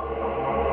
you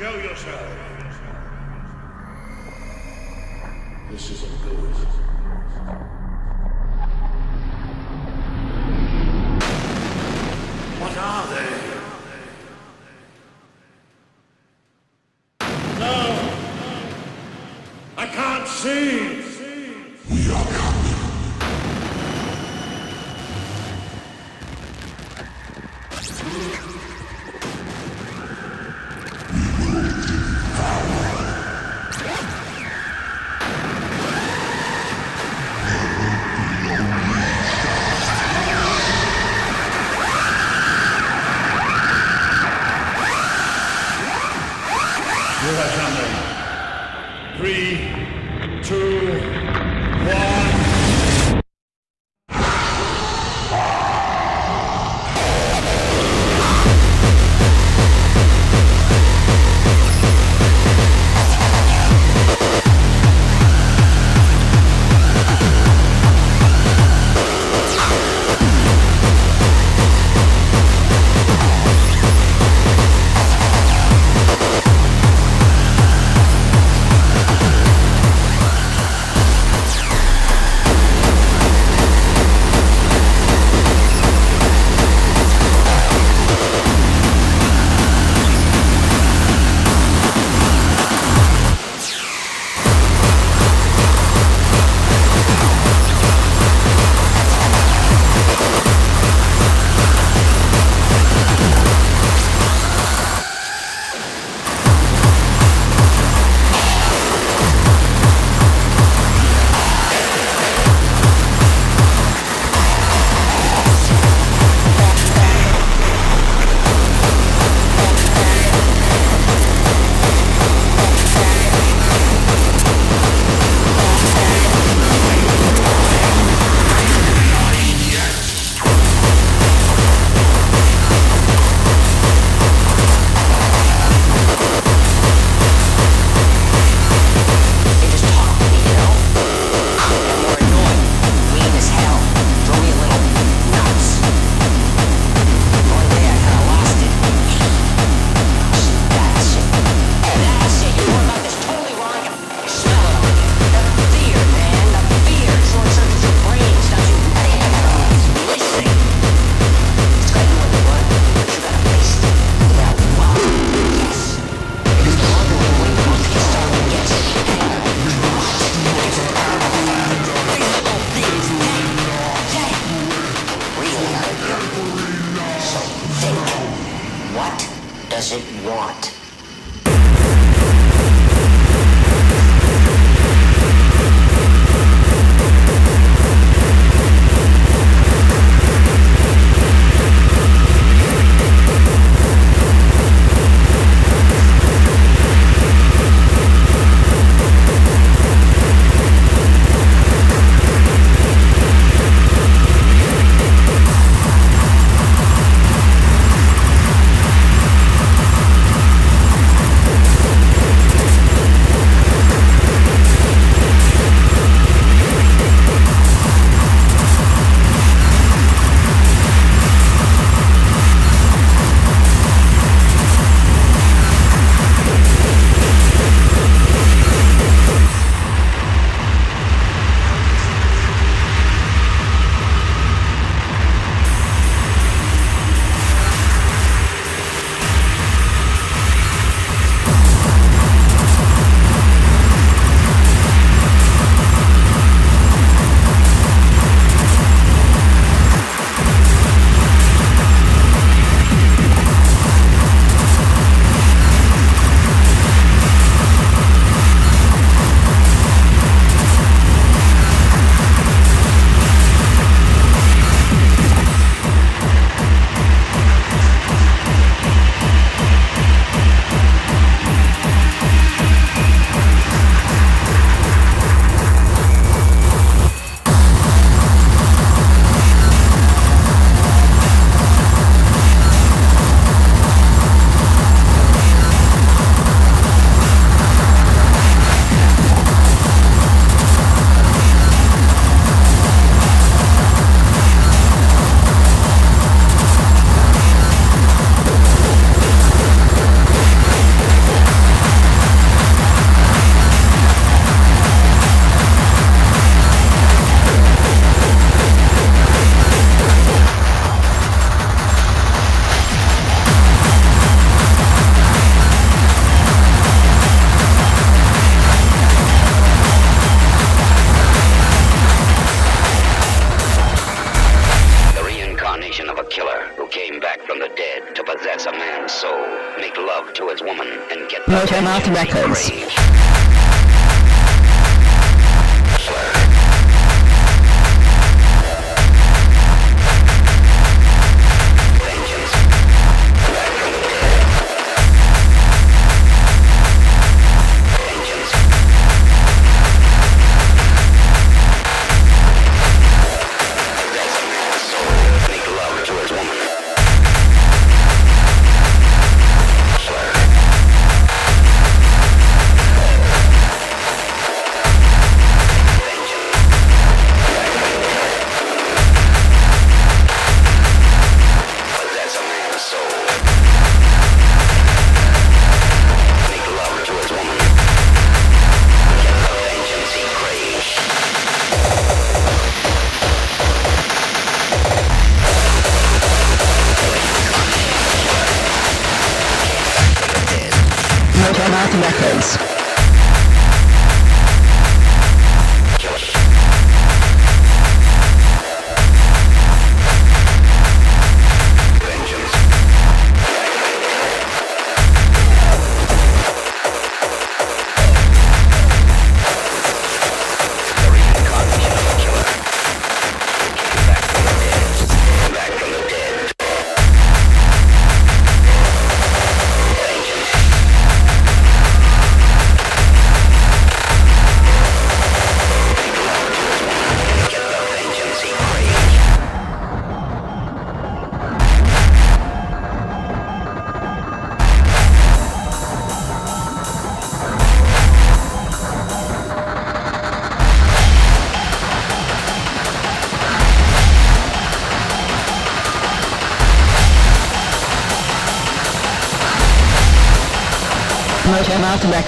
Show yourself. This isn't good. What are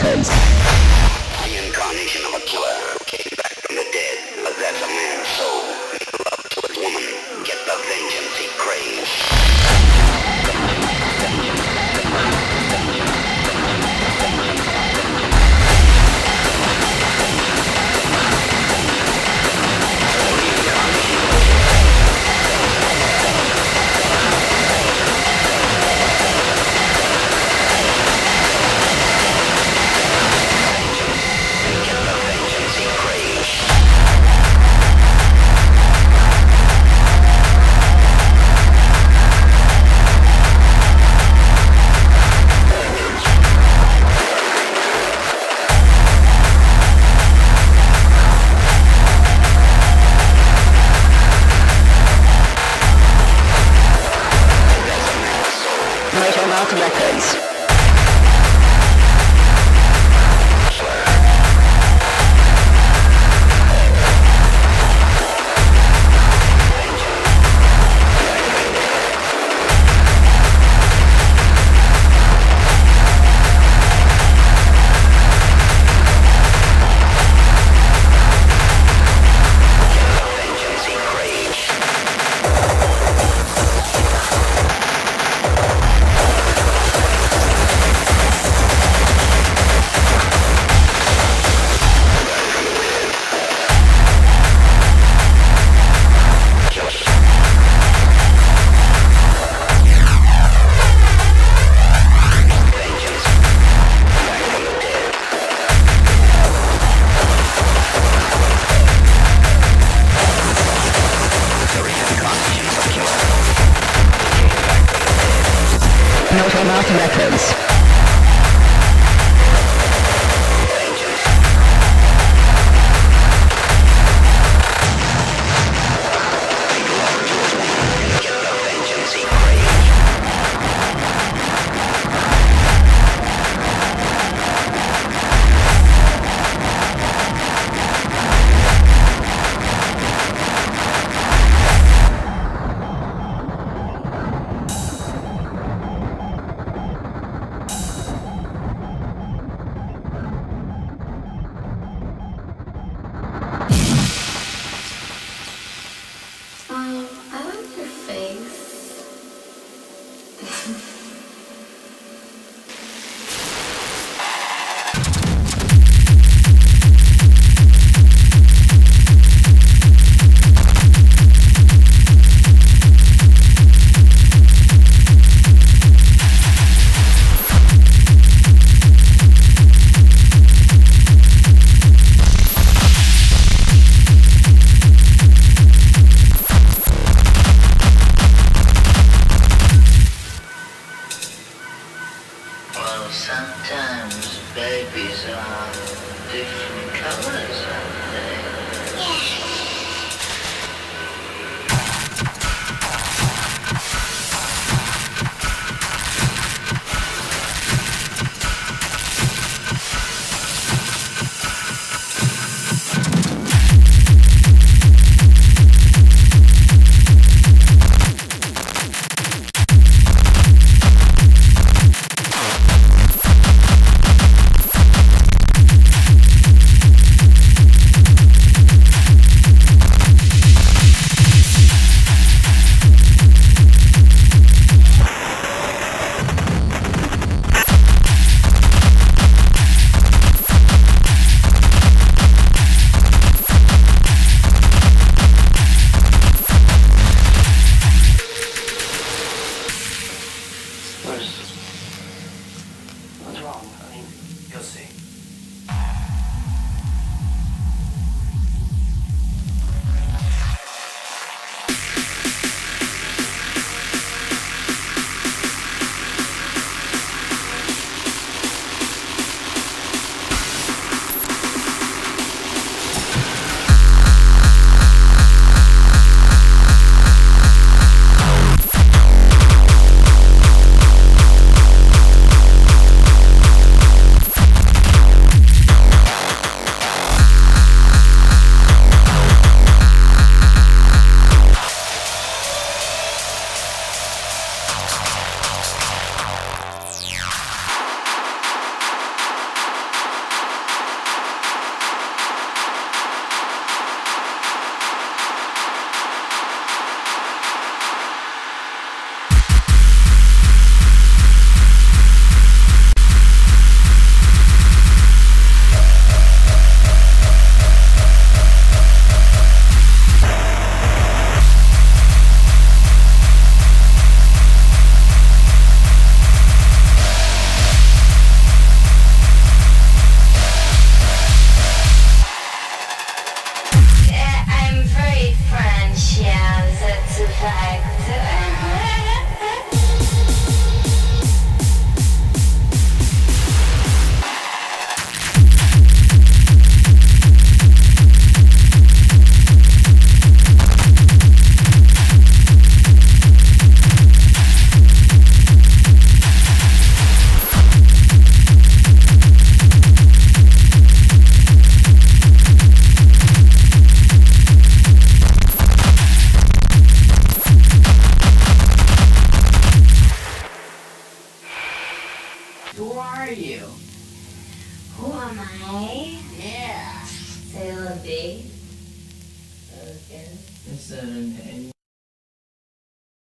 Motormouth Records.